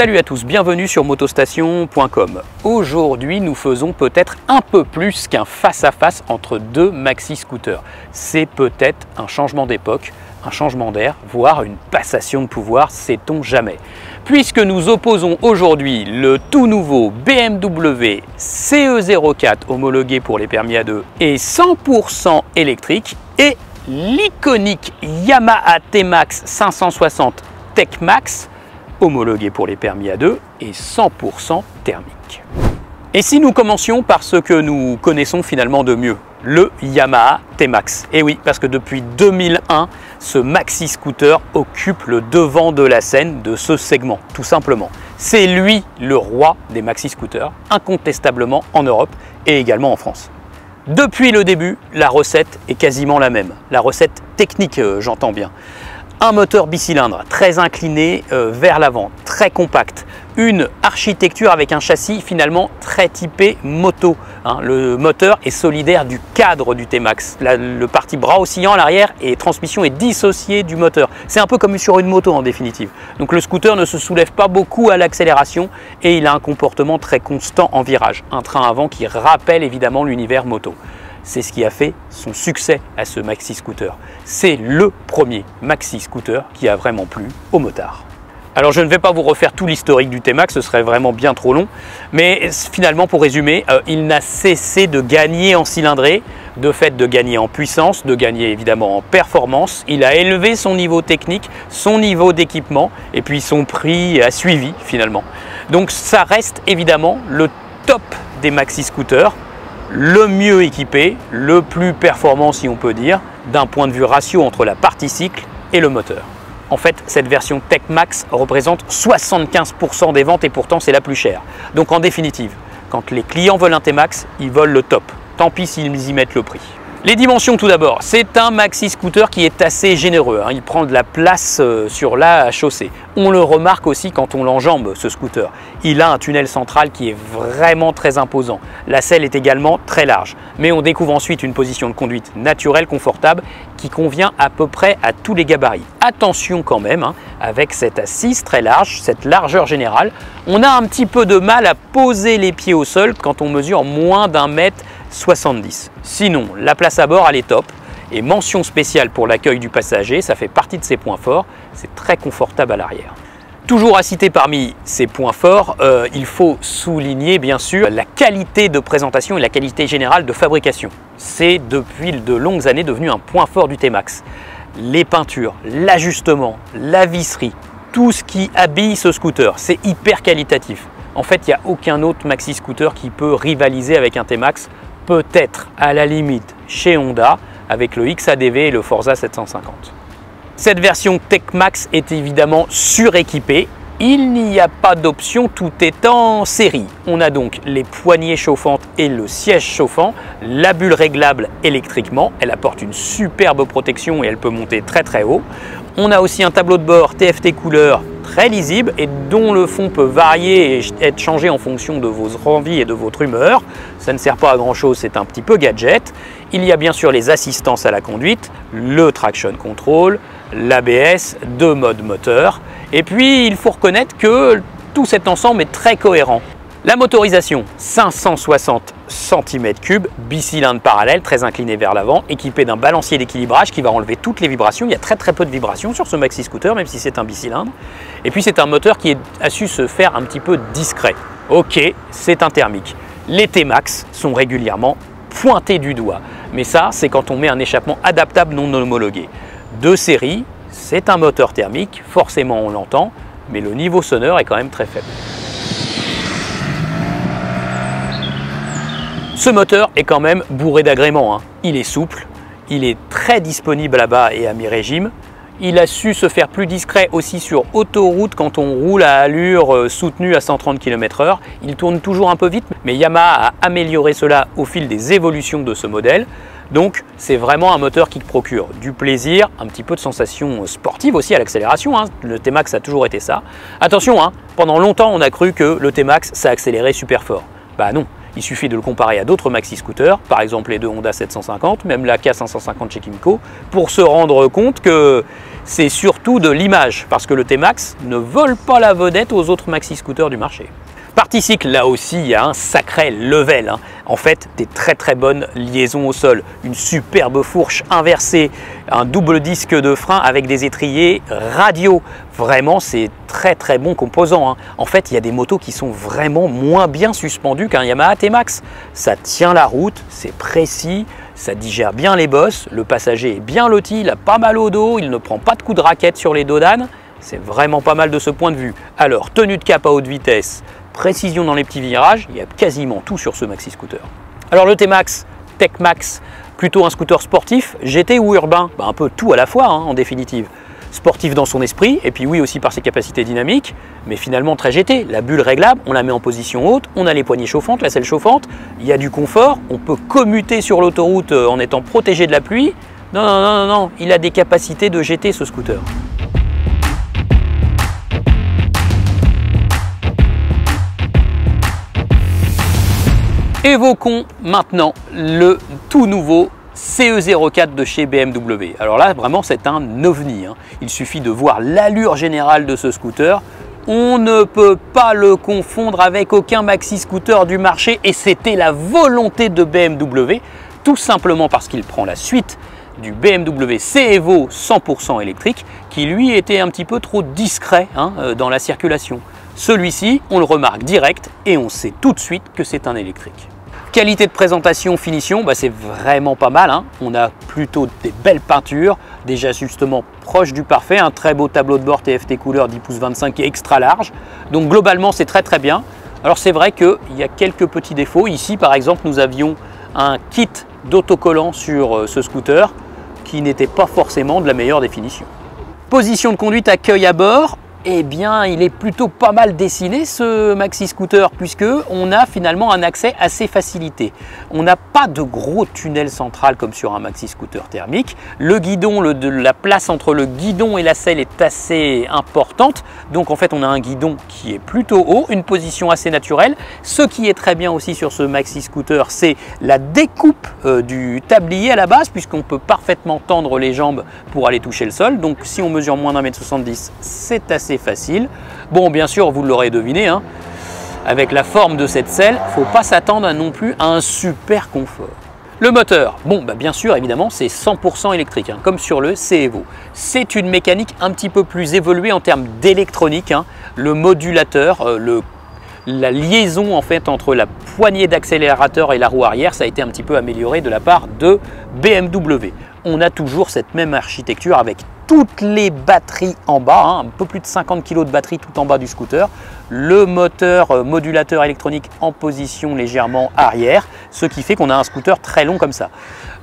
Salut à tous, bienvenue sur motostation.com. Aujourd'hui, nous faisons peut-être un peu plus qu'un face-à-face entre deux maxi scooters. C'est peut-être un changement d'époque, un changement d'air, voire une passation de pouvoir, sait-on jamais. Puisque nous opposons aujourd'hui le tout nouveau BMW CE04 homologué pour les permis à 2 et 100% électrique et l'iconique Yamaha T-Max 560 Tech Max homologué pour les permis à 2 et 100% thermique. Et si nous commencions par ce que nous connaissons finalement de mieux, le Yamaha T-Max? Et oui, parce que depuis 2001, ce maxi scooter occupe le devant de la scène de ce segment, tout simplement. C'est lui le roi des maxi scooters, incontestablement en Europe et également en France. Depuis le début, la recette est quasiment la même. La recette technique, euh, j'entends bien un moteur bicylindre très incliné euh, vers l'avant, très compact, une architecture avec un châssis finalement très typé moto. Hein. Le moteur est solidaire du cadre du T-Max. Le parti bras oscillant à l'arrière et transmission est dissocié du moteur. C'est un peu comme sur une moto en définitive. Donc le scooter ne se soulève pas beaucoup à l'accélération et il a un comportement très constant en virage. Un train avant qui rappelle évidemment l'univers moto. C'est ce qui a fait son succès à ce maxi scooter. C'est le premier maxi scooter qui a vraiment plu aux motards. Alors je ne vais pas vous refaire tout l'historique du T-Max, ce serait vraiment bien trop long, mais finalement pour résumer, euh, il n'a cessé de gagner en cylindrée, de fait de gagner en puissance, de gagner évidemment en performance, il a élevé son niveau technique, son niveau d'équipement et puis son prix a suivi finalement. Donc ça reste évidemment le top des maxi scooters, le mieux équipé, le plus performant si on peut dire, d'un point de vue ratio entre la partie cycle et le moteur. En fait, cette version Tech Max représente 75% des ventes et pourtant c'est la plus chère. Donc en définitive, quand les clients veulent un T-Max, ils veulent le top. Tant pis s'ils y mettent le prix. Les dimensions tout d'abord, c'est un maxi scooter qui est assez généreux, hein. il prend de la place euh, sur la chaussée. On le remarque aussi quand on l'enjambe ce scooter. Il a un tunnel central qui est vraiment très imposant. La selle est également très large, mais on découvre ensuite une position de conduite naturelle, confortable, qui convient à peu près à tous les gabarits. Attention quand même, hein, avec cette assise très large, cette largeur générale, on a un petit peu de mal à poser les pieds au sol quand on mesure moins d'un mètre 70. Sinon, la place à bord, elle est top. Et mention spéciale pour l'accueil du passager, ça fait partie de ses points forts. C'est très confortable à l'arrière. Toujours à citer parmi ces points forts, euh, il faut souligner bien sûr la qualité de présentation et la qualité générale de fabrication. C'est depuis de longues années devenu un point fort du T-Max. Les peintures, l'ajustement, la visserie, tout ce qui habille ce scooter, c'est hyper qualitatif. En fait, il n'y a aucun autre maxi scooter qui peut rivaliser avec un T-Max peut-être à la limite chez Honda avec le XADV et le Forza 750. Cette version Tech Max est évidemment suréquipée. Il n'y a pas d'option, tout est en série. On a donc les poignées chauffantes et le siège chauffant, la bulle réglable électriquement, elle apporte une superbe protection et elle peut monter très très haut. On a aussi un tableau de bord TFT couleur très lisible et dont le fond peut varier et être changé en fonction de vos envies et de votre humeur. Ça ne sert pas à grand chose, c'est un petit peu gadget. Il y a bien sûr les assistances à la conduite, le traction control, l'ABS, deux modes moteur. Et puis il faut reconnaître que tout cet ensemble est très cohérent. La motorisation, 560 cm3, bicylindre parallèle, très incliné vers l'avant, équipé d'un balancier d'équilibrage qui va enlever toutes les vibrations. Il y a très très peu de vibrations sur ce maxi scooter, même si c'est un bicylindre. Et puis c'est un moteur qui a su se faire un petit peu discret. Ok, c'est un thermique. Les T-Max sont régulièrement pointés du doigt. Mais ça, c'est quand on met un échappement adaptable non homologué. De série, c'est un moteur thermique, forcément on l'entend, mais le niveau sonore est quand même très faible. Ce moteur est quand même bourré d'agréments. Hein. Il est souple, il est très disponible là-bas et à mi-régime. Il a su se faire plus discret aussi sur autoroute quand on roule à allure euh, soutenue à 130 km/h. Il tourne toujours un peu vite, mais Yamaha a amélioré cela au fil des évolutions de ce modèle. Donc c'est vraiment un moteur qui procure du plaisir, un petit peu de sensation sportive aussi à l'accélération. Hein. Le T-Max a toujours été ça. Attention, hein, pendant longtemps on a cru que le T-Max ça accélérait super fort. Bah non, il suffit de le comparer à d'autres maxi scooters, par exemple les deux Honda 750, même la K550 chez Kimco, pour se rendre compte que c'est surtout de l'image, parce que le T-Max ne vole pas la vedette aux autres maxi-scooters du marché. Particycle, là aussi, il y a un sacré level. Hein. En fait, des très très bonnes liaisons au sol, une superbe fourche inversée, un double disque de frein avec des étriers radio. Vraiment, c'est très très bon composant. Hein. En fait, il y a des motos qui sont vraiment moins bien suspendues qu'un Yamaha T-Max. Ça tient la route, c'est précis, ça digère bien les bosses, le passager est bien loti, il a pas mal au dos, il ne prend pas de coups de raquette sur les dos d'âne. C'est vraiment pas mal de ce point de vue. Alors, tenue de cap à haute vitesse, précision dans les petits virages, il y a quasiment tout sur ce maxi scooter. Alors le T-Max, Tech Max, plutôt un scooter sportif, GT ou urbain? Bah, Un peu tout à la fois hein, en définitive. Sportif dans son esprit, et puis oui aussi par ses capacités dynamiques, mais finalement très GT. La bulle réglable, on la met en position haute, on a les poignées chauffantes, la selle chauffante, il y a du confort, on peut commuter sur l'autoroute euh, en étant protégé de la pluie. Non, non, non, non, non, il a des capacités de GT ce scooter. Évoquons maintenant le tout nouveau CE04 de chez BMW. Alors là, vraiment, c'est un ovni. Hein. Il suffit de voir l'allure générale de ce scooter. On ne peut pas le confondre avec aucun maxi scooter du marché et c'était la volonté de BMW, tout simplement parce qu'il prend la suite du BMW C-Evo 100% électrique qui lui était un petit peu trop discret hein, euh, dans la circulation. Celui-ci, on le remarque direct et on sait tout de suite que c'est un électrique. Qualité de présentation, finition, bah, c'est vraiment pas mal. Hein. On a plutôt des belles peintures, des ajustements proches du parfait, un très beau tableau de bord TFT couleur 10 pouces 25 qui est extra large. Donc globalement, c'est très très bien. Alors c'est vrai qu'il y a quelques petits défauts. Ici, par exemple, nous avions un kit d'autocollant sur euh, ce scooter qui n'était pas forcément de la meilleure définition. Position de conduite accueil à bord, eh bien, il est plutôt pas mal dessiné ce maxi scooter puisque on a finalement un accès assez facilité. On n'a pas de gros tunnel central comme sur un maxi scooter thermique. Le guidon, la place entre le guidon et la selle est assez importante. Donc en fait, on a un guidon qui est plutôt haut, une position assez naturelle. Ce qui est très bien aussi sur ce maxi scooter, c'est la découpe euh, du tablier à la base puisqu'on peut parfaitement tendre les jambes pour aller toucher le sol. Donc si on mesure moins d'un mètre 70, c'est assez facile. Bon, bien sûr, vous l'aurez deviné, hein, avec la forme de cette selle, faut pas s'attendre non plus à un super confort. Le moteur, bon, bah bien sûr, évidemment, c'est 100% électrique, hein, comme sur le CEVO. C'est une mécanique un petit peu plus évoluée en termes d'électronique. Hein. Le modulateur, euh, le la liaison en fait entre la poignée d'accélérateur et la roue arrière, ça a été un petit peu amélioré de la part de BMW. On a toujours cette même architecture avec toutes les batteries en bas, hein, un peu plus de 50 kg de batterie tout en bas du scooter, le moteur euh, modulateur électronique en position légèrement arrière, ce qui fait qu'on a un scooter très long comme ça.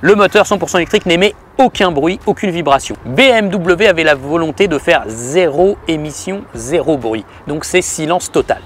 Le moteur 100% électrique n'émet aucun bruit, aucune vibration. BMW avait la volonté de faire zéro émission, zéro bruit, donc c'est silence total.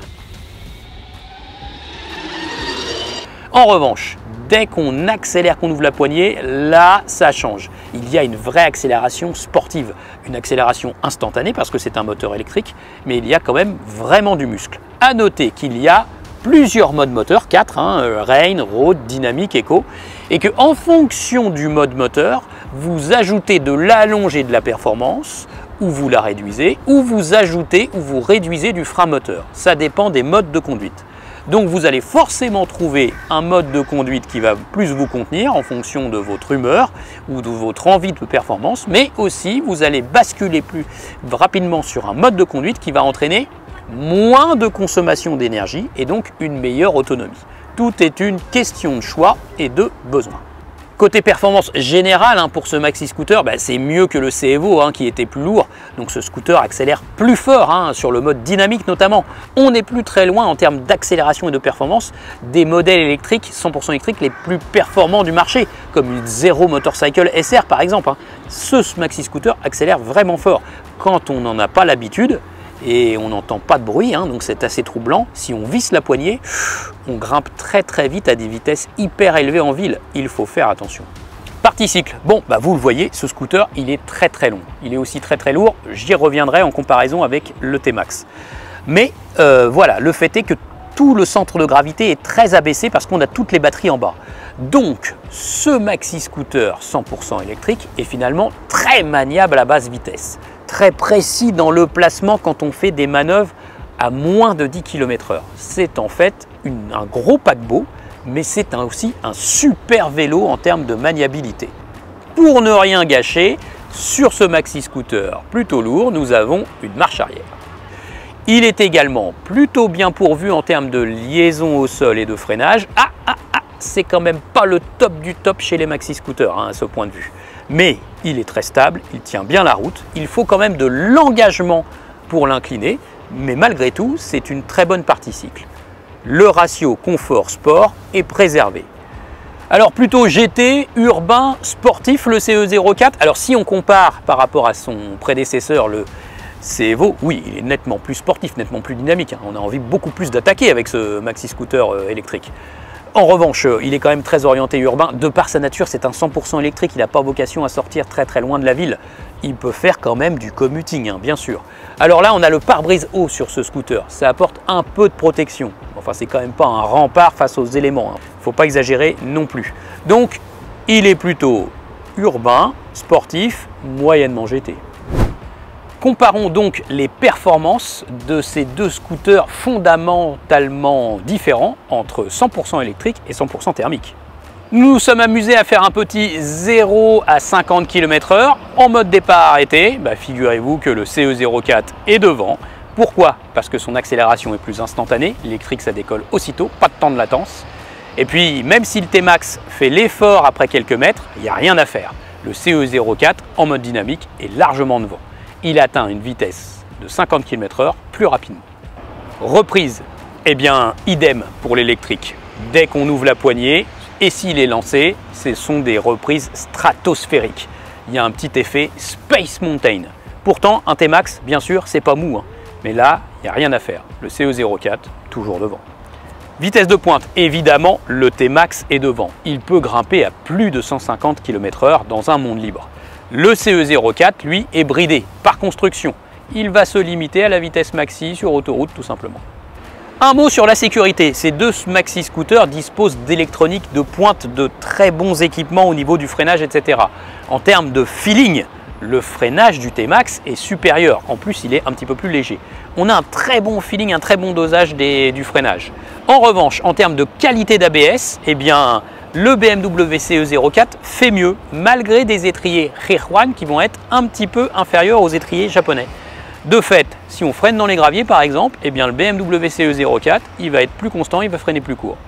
En revanche, dès qu'on accélère, qu'on ouvre la poignée, là, ça change. Il y a une vraie accélération sportive, une accélération instantanée parce que c'est un moteur électrique, mais il y a quand même vraiment du muscle. À noter qu'il y a plusieurs modes moteurs, 4, hein, euh, Rain, Road, Dynamique, Eco, et que en fonction du mode moteur, vous ajoutez de l'allonge de la performance, ou vous la réduisez, ou vous ajoutez ou vous réduisez du frein moteur. Ça dépend des modes de conduite. Donc vous allez forcément trouver un mode de conduite qui va plus vous contenir en fonction de votre humeur ou de votre envie de performance, mais aussi vous allez basculer plus rapidement sur un mode de conduite qui va entraîner moins de consommation d'énergie et donc une meilleure autonomie. Tout est une question de choix et de besoin. Côté performance générale hein, pour ce maxi scooter, bah, c'est mieux que le CEVO hein, qui était plus lourd. Donc ce scooter accélère plus fort hein, sur le mode dynamique notamment. On n'est plus très loin en termes d'accélération et de performance des modèles électriques 100% électriques les plus performants du marché, comme une Zero Motorcycle SR par exemple. Ce maxi scooter accélère vraiment fort. Quand on n'en a pas l'habitude, et on n'entend pas de bruit, hein, donc c'est assez troublant. Si on visse la poignée, on grimpe très très vite à des vitesses hyper élevées en ville. Il faut faire attention. Partie cycle. Bon, bah vous le voyez, ce scooter, il est très très long. Il est aussi très très lourd. J'y reviendrai en comparaison avec le T-Max. Mais euh, voilà, le fait est que tout le centre de gravité est très abaissé parce qu'on a toutes les batteries en bas. Donc, ce maxi scooter 100% électrique est finalement très maniable à basse vitesse, très précis dans le placement quand on fait des manœuvres à moins de 10 km/h. C'est en fait un gros paquebot, mais c'est aussi un super vélo en termes de maniabilité. Pour ne rien gâcher, sur ce maxi scooter plutôt lourd, nous avons une marche arrière. Il est également plutôt bien pourvu en termes de liaison au sol et de freinage. Ah, ah, ah, c'est quand même pas le top du top chez les maxi scooters hein, à ce point de vue. Mais il est très stable, il tient bien la route. Il faut quand même de l'engagement pour l'incliner, mais malgré tout, c'est une très bonne partie cycle. Le ratio confort-sport est préservé. Alors plutôt GT, urbain, sportif, le CE04. Alors si on compare par rapport à son prédécesseur, le c'est Evo, oui, il est nettement plus sportif, nettement plus dynamique. Hein. On a envie beaucoup plus d'attaquer avec ce maxi scooter euh, électrique. En revanche, euh, il est quand même très orienté urbain. De par sa nature, c'est un 100% électrique. Il n'a pas vocation à sortir très très loin de la ville. Il peut faire quand même du commuting, hein, bien sûr. Alors là, on a le pare-brise haut sur ce scooter. Ça apporte un peu de protection. Enfin, c'est quand même pas un rempart face aux éléments. Il hein. ne faut pas exagérer non plus. Donc, il est plutôt urbain, sportif, moyennement GT. Comparons donc les performances de ces deux scooters fondamentalement différents entre 100% électrique et 100% thermique. Nous nous sommes amusés à faire un petit 0 à 50 km/h en mode départ arrêté. Bah, figurez-vous que le CE04 est devant. Pourquoi? Parce que son accélération est plus instantanée, l'électrique ça décolle aussitôt, pas de temps de latence. Et puis même si le T-Max fait l'effort après quelques mètres, il n'y a rien à faire. Le CE04 en mode dynamique est largement devant il atteint une vitesse de 50 km/h plus rapidement. Reprise, eh bien, idem pour l'électrique. Dès qu'on ouvre la poignée, et s'il est lancé, ce sont des reprises stratosphériques. Il y a un petit effet Space Mountain. Pourtant, un T-Max, bien sûr, c'est pas mou. Hein. Mais là, il n'y a rien à faire. Le CE04, toujours devant. Vitesse de pointe, évidemment, le T-Max est devant. Il peut grimper à plus de 150 km/h dans un monde libre. Le CE04, lui, est bridé par construction. Il va se limiter à la vitesse maxi sur autoroute tout simplement. Un mot sur la sécurité. Ces deux maxi scooters disposent d'électronique de pointe, de très bons équipements au niveau du freinage, etc. En termes de feeling, le freinage du T-Max est supérieur. En plus, il est un petit peu plus léger. On a un très bon feeling, un très bon dosage du freinage. En revanche, en termes de qualité d'ABS, eh le BMW CE04 fait mieux malgré des étriers Rehuan qui vont être un petit peu inférieurs aux étriers japonais. De fait, si on freine dans les graviers par exemple, eh le BMW CE04 il va être plus constant, il va freiner plus court.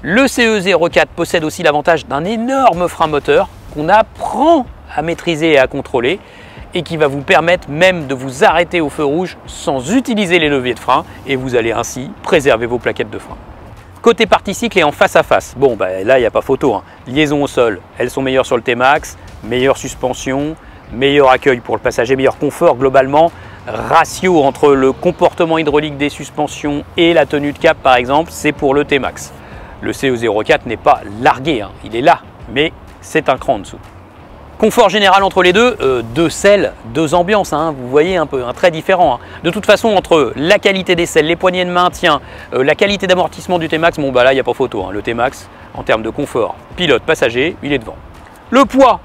Le CE04 possède aussi l'avantage d'un énorme frein moteur qu'on apprend à maîtriser et à contrôler et qui va vous permettre même de vous arrêter au feu rouge sans utiliser les leviers de frein et vous allez ainsi préserver vos plaquettes de frein. Côté partie cycle et en face à face, bon bah, là il n'y a pas photo. Hein. Liaison au sol, elles sont meilleures sur le T-Max, meilleure suspension, meilleur accueil pour le passager, meilleur confort globalement. Ratio entre le comportement hydraulique des suspensions et la tenue de cap par exemple, c'est pour le T-Max. Le CE04 n'est pas largué, hein. il est là, mais c'est un cran en dessous. Confort général entre les deux, euh, deux selles, deux ambiances, hein, vous voyez un peu, un trait différent. Hein. De toute façon, entre la qualité des selles, les poignées de maintien, euh, la qualité d'amortissement du T-Max, bon bah là, il n'y a pas photo. Hein. Le T-Max, en termes de confort, pilote, passager, il est devant. Le poids,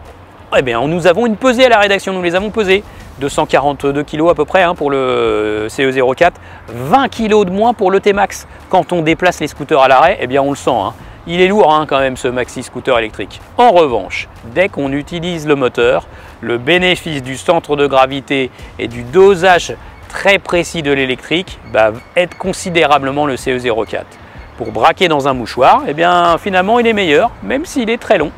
eh bien, nous avons une pesée à la rédaction, nous les avons pesés. 242 kg à peu près pour le CE04, 20 kg de moins pour le T-Max. Quand on déplace les scooters à l'arrêt, eh bien on le sent. Il est lourd hein, quand même ce maxi scooter électrique. En revanche, dès qu'on utilise le moteur, le bénéfice du centre de gravité et du dosage très précis de l'électrique bah, aide considérablement le CE04. Pour braquer dans un mouchoir, eh bien finalement il est meilleur, même s'il est très long.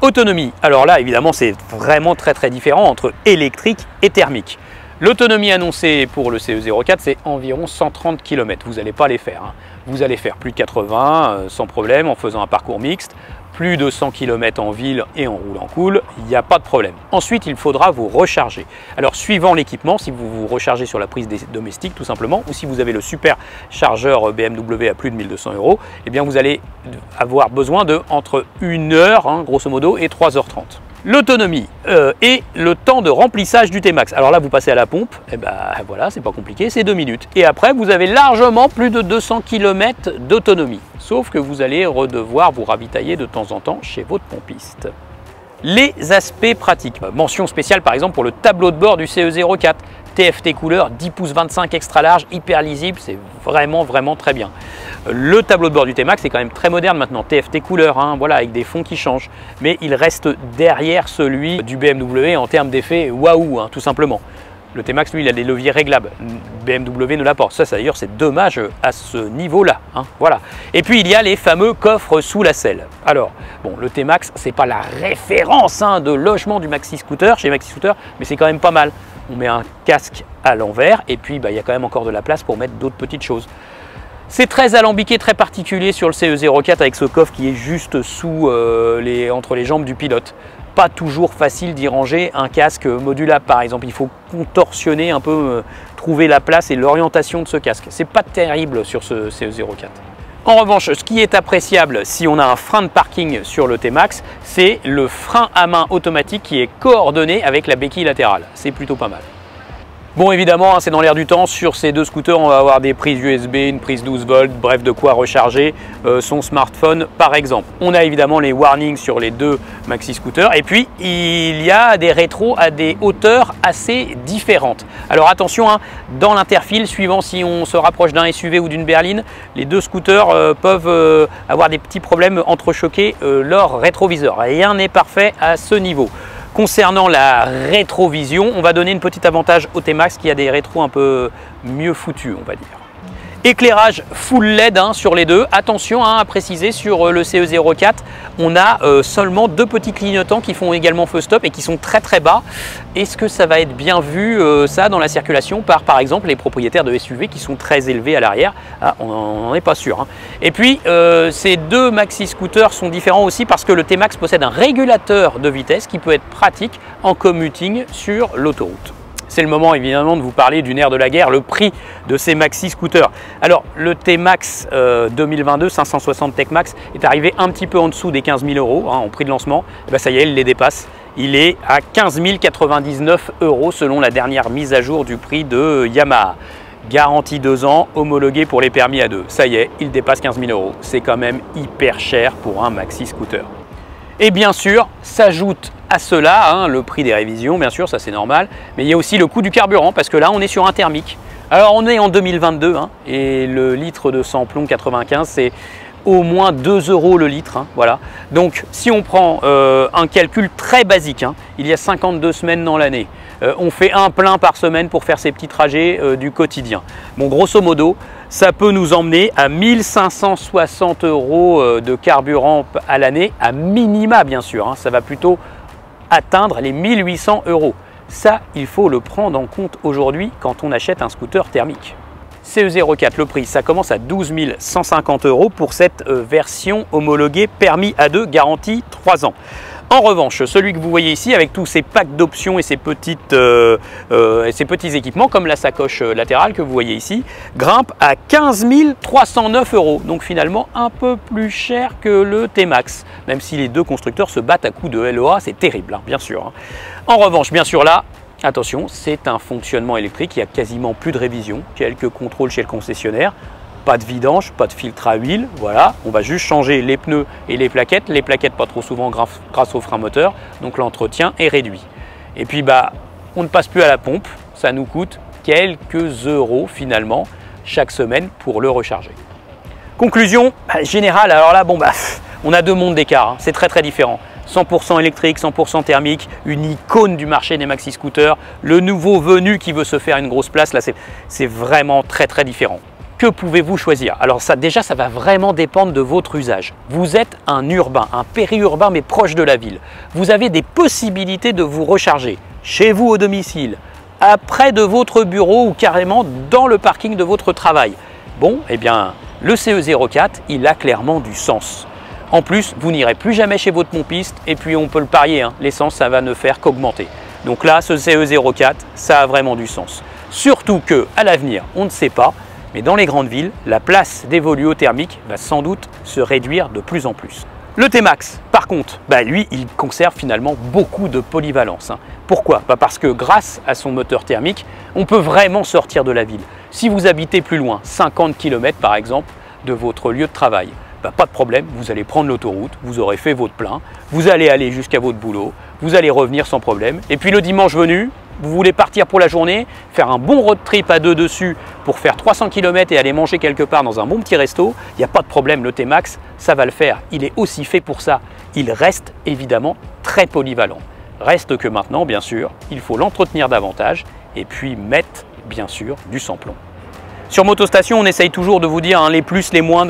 Autonomie, alors là évidemment c'est vraiment très très différent entre électrique et thermique. L'autonomie annoncée pour le CE04, c'est environ 130 km. Vous n'allez pas les faire. Hein. Vous allez faire plus de 80 euh, sans problème en faisant un parcours mixte plus de 100 km en ville et en roulant cool, il n'y a pas de problème. Ensuite, il faudra vous recharger. Alors, suivant l'équipement, si vous vous rechargez sur la prise domestique tout simplement, ou si vous avez le super chargeur BMW à plus de 1200 euros, eh bien vous allez avoir besoin de entre 1 heure, hein, grosso modo, et 3h30. L'autonomie euh, et le temps de remplissage du T-Max. Alors là, vous passez à la pompe, et ben voilà, c'est pas compliqué, c'est deux minutes. Et après, vous avez largement plus de 200 km d'autonomie. Sauf que vous allez redevoir vous ravitailler de temps en temps chez votre pompiste. Les aspects pratiques. Mention spéciale par exemple pour le tableau de bord du CE04. TFT couleur 10 pouces 25 extra large, hyper lisible, c'est vraiment vraiment très bien. Le tableau de bord du T-Max est quand même très moderne maintenant, TFT couleur, hein, voilà, avec des fonds qui changent. Mais il reste derrière celui du BMW en termes d'effet waouh, hein, tout simplement. Le T-Max, lui, il a des leviers réglables. BMW ne l'a pas. Ça, d'ailleurs, c'est dommage à ce niveau-là. Hein, voilà. Et puis, il y a les fameux coffres sous la selle. Alors, bon, le T-Max, c'est pas la référence de logement du Maxi Scooter chez Maxi Scooter, mais c'est quand même pas mal. On met un casque à l'envers et puis bah, il y a quand même encore de la place pour mettre d'autres petites choses. C'est très alambiqué, très particulier sur le CE04 avec ce coffre qui est juste sous euh, les, entre les jambes du pilote. Pas toujours facile d'y ranger un casque modulable par exemple. Il faut contorsionner un peu, euh, trouver la place et l'orientation de ce casque. C'est pas terrible sur ce CE04. En revanche, ce qui est appréciable si on a un frein de parking sur le T-Max, c'est le frein à main automatique qui est coordonné avec la béquille latérale. C'est plutôt pas mal. Bon évidemment, hein, c'est dans l'air du temps, sur ces deux scooters, on va avoir des prises USB, une prise 12 volts, bref de quoi recharger euh, son smartphone par exemple. On a évidemment les warnings sur les deux maxi scooters et puis il y a des rétros à des hauteurs assez différentes. Alors attention, hein, dans l'interfile, suivant si on se rapproche d'un SUV ou d'une berline, les deux scooters euh, peuvent euh, avoir des petits problèmes entrechoquer leur rétroviseur. Rien n'est parfait à ce niveau. Concernant la rétrovision, on va donner une petite avantage au T-Max qui a des rétros un peu mieux foutus, on va dire. Éclairage full LED hein, sur les deux. Attention hein, à préciser sur euh, le CE04, on a euh, seulement deux petits clignotants qui font également feu stop et qui sont très très bas. Est-ce que ça va être bien vu euh, ça dans la circulation par par exemple les propriétaires de SUV qui sont très élevés à l'arrière? Ah, On n'en est pas sûr. Hein. Et puis ces deux maxi scooters sont différents aussi parce que le T-Max possède un régulateur de vitesse qui peut être pratique en commuting sur l'autoroute. C'est le moment évidemment de vous parler du nerf de la guerre, le prix de ces maxi scooters. Alors le T-Max 2022 560 Tech Max est arrivé un petit peu en dessous des 15 000 euros hein, en prix de lancement. Et eh ben, ça y est, il les dépasse. Il est à 15 099 euros selon la dernière mise à jour du prix de Yamaha. Garantie 2 ans, homologué pour les permis à 2. Ça y est, il dépasse 15 000 euros. C'est quand même hyper cher pour un maxi scooter. Et bien sûr, s'ajoute à cela hein, le prix des révisions, bien sûr, ça c'est normal, mais il y a aussi le coût du carburant parce que là on est sur un thermique. Alors on est en 2022 hein, et le litre de samplon 95 c'est au moins 2 euros le litre. Hein, voilà. Donc si on prend euh, un calcul très basique, il y a 52 semaines dans l'année, euh, on fait un plein par semaine pour faire ces petits trajets euh, du quotidien. Bon, grosso modo, ça peut nous emmener à 1560 euros de carburant à l'année, à minima bien sûr. Ça va plutôt atteindre les 1800 euros. Ça, il faut le prendre en compte aujourd'hui quand on achète un scooter thermique. CE04, le prix, ça commence à 12 150 euros pour cette version homologuée permis à 2 garantie 3 ans. En revanche, celui que vous voyez ici, avec tous ces packs d'options et, ces euh, euh, petits équipements, comme la sacoche euh, latérale que vous voyez ici, grimpe à 15 309 euros. Donc finalement, un peu plus cher que le T-Max, même si les deux constructeurs se battent à coups de LOA, c'est terrible, hein, bien sûr. Hein. En revanche, bien sûr, là, attention, c'est un fonctionnement électrique, il n'y a quasiment plus de révision, quelques contrôles chez le concessionnaire, pas de vidange, pas de filtre à huile, voilà. On va juste changer les pneus et les plaquettes. Les plaquettes pas trop souvent grâce au frein moteur, donc l'entretien est réduit. Et puis bah, on ne passe plus à la pompe, ça nous coûte quelques euros finalement chaque semaine pour le recharger. Conclusion bah, générale, alors là bon bah on a deux mondes d'écart, hein. c'est très très différent. 100% électrique, 100% thermique, une icône du marché des maxi scooters, le nouveau venu qui veut se faire une grosse place, là c'est vraiment très très différent que pouvez-vous choisir? Alors ça déjà, ça va vraiment dépendre de votre usage. Vous êtes un urbain, un périurbain mais proche de la ville. Vous avez des possibilités de vous recharger chez vous au domicile, après de votre bureau ou carrément dans le parking de votre travail. Bon, eh bien, le CE04, il a clairement du sens. En plus, vous n'irez plus jamais chez votre pompiste et puis on peut le parier, hein, l'essence, ça va ne faire qu'augmenter. Donc là, ce CE04, ça a vraiment du sens. Surtout que à l'avenir, on ne sait pas, mais dans les grandes villes, la place des voluaux thermiques va sans doute se réduire de plus en plus. Le T-Max, par contre, bah, lui, il conserve finalement beaucoup de polyvalence. hein. Pourquoi? Bah, Parce que grâce à son moteur thermique, on peut vraiment sortir de la ville. Si vous habitez plus loin, 50 km par exemple, de votre lieu de travail, bah, pas de problème, vous allez prendre l'autoroute, vous aurez fait votre plein, vous allez aller jusqu'à votre boulot, vous allez revenir sans problème. Et puis le dimanche venu, vous voulez partir pour la journée, faire un bon road trip à deux dessus pour faire 300 km et aller manger quelque part dans un bon petit resto, il n'y a pas de problème, le T-Max, ça va le faire. Il est aussi fait pour ça. Il reste évidemment très polyvalent. Reste que maintenant, bien sûr, il faut l'entretenir davantage et puis mettre, bien sûr, du sans-plomb. Sur Motostation, on essaye toujours de vous dire hein, les plus, les moins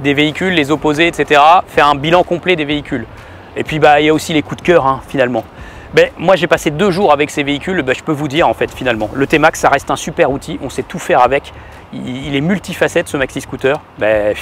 des véhicules, les opposés, etc. Faire un bilan complet des véhicules. Et puis bah, il y a aussi les coups de cœur hein, finalement. Ben, moi j'ai passé deux jours avec ces véhicules, ben, je peux vous dire en fait finalement, le T-Max ça reste un super outil, on sait tout faire avec, il, est multifacette ce maxi scooter, ben,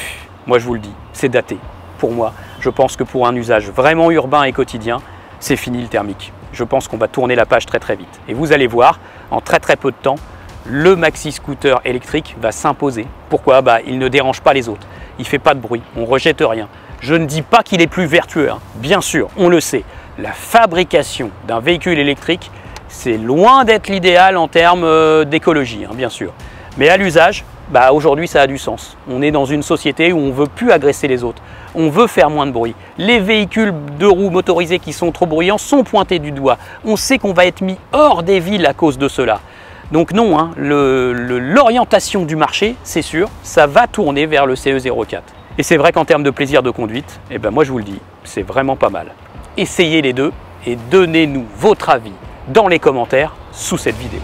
moi je vous le dis, c'est daté. Pour moi, je pense que pour un usage vraiment urbain et quotidien, c'est fini le thermique. Je pense qu'on va tourner la page très très vite. Et vous allez voir, en très très peu de temps, le maxi scooter électrique va s'imposer. Pourquoi? Bah, Il ne dérange pas les autres, il ne fait pas de bruit, on ne rejette rien. Je ne dis pas qu'il est plus vertueux, hein. bien sûr, on le sait. La fabrication d'un véhicule électrique, c'est loin d'être l'idéal en termes euh, d'écologie, hein, bien sûr. Mais à l'usage, bah, aujourd'hui ça a du sens. On est dans une société où on ne veut plus agresser les autres, on veut faire moins de bruit. Les véhicules de roues motorisés qui sont trop bruyants sont pointés du doigt. On sait qu'on va être mis hors des villes à cause de cela. Donc non, hein, l'orientation du marché, c'est sûr, ça va tourner vers le CE04. Et c'est vrai qu'en termes de plaisir de conduite, eh ben moi je vous le dis, c'est vraiment pas mal. Essayez les deux et donnez-nous votre avis dans les commentaires sous cette vidéo.